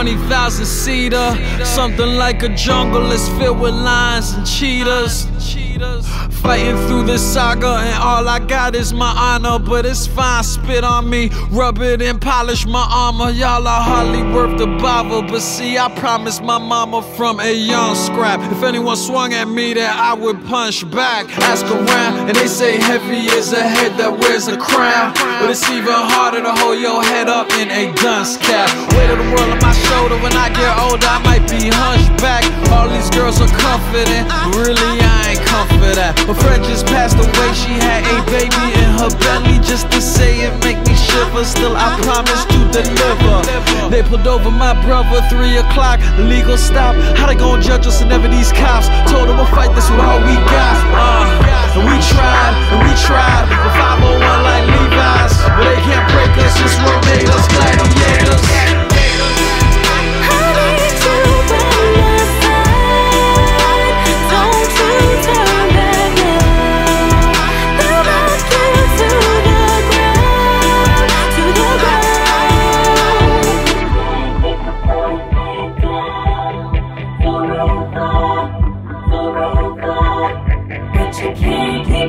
20,000 seater. Something like a jungle is filled with lions and cheetahs. Fighting through this saga, and all I got is my honor. But it's fine, spit on me, rub it and polish my armor. Y'all are hardly worth the bother. But see, I promised my mama from a young scrap. If anyone swung at me, that I would punch back. Ask around, and they say heavy is a head that wears a crown. But it's even harder to hold your head up in a dunce cap. Weight of the world on my shoulder. When I get older, I might be hunchback. All these girls are confident, really Ain't comfort that. My friend just passed away, she had a baby in her belly. Just to say it make me shiver. Still, I promise to deliver. They pulled over my brother, three o'clock, legal stop. How they gonna judge us and never these cops? Told them we'll fight this with all we got. Uh, and we tried,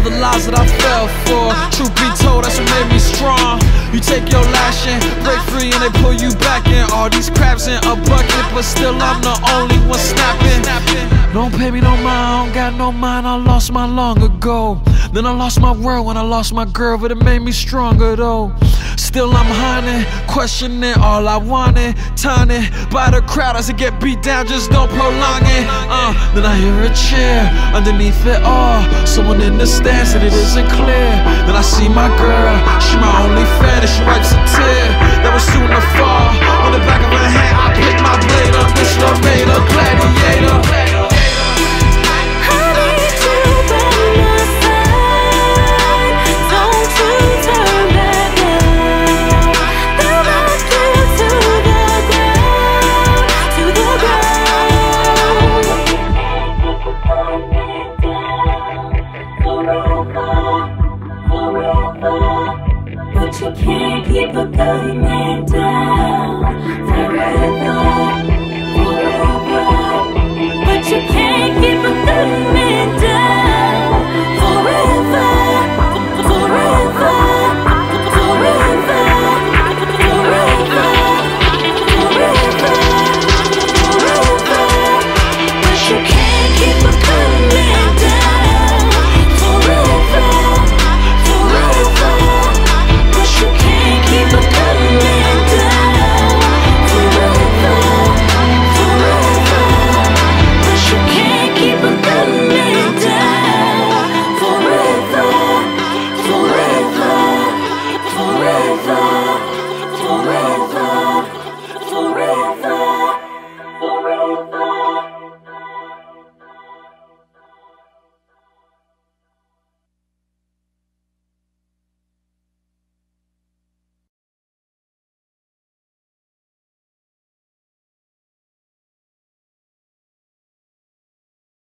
All the lies that I fell for, truth be told, that's what made me strong. You take your lashing, break free, and they pull you back in. All these crabs in a bucket, but still I'm the only one snapping. Don't pay me no mind, I don't got no mind. I lost mine long ago. Then I lost my world when I lost my girl, but it made me stronger though. Still I'm hunting, questioning all I wanted, taunted by the crowd as I get beat down, just don't prolong it. Uh, then I hear a cheer underneath it all. Someone in the stands and it isn't clear. Then I see my girl, she my only fan, pig, keep a good man. Oh.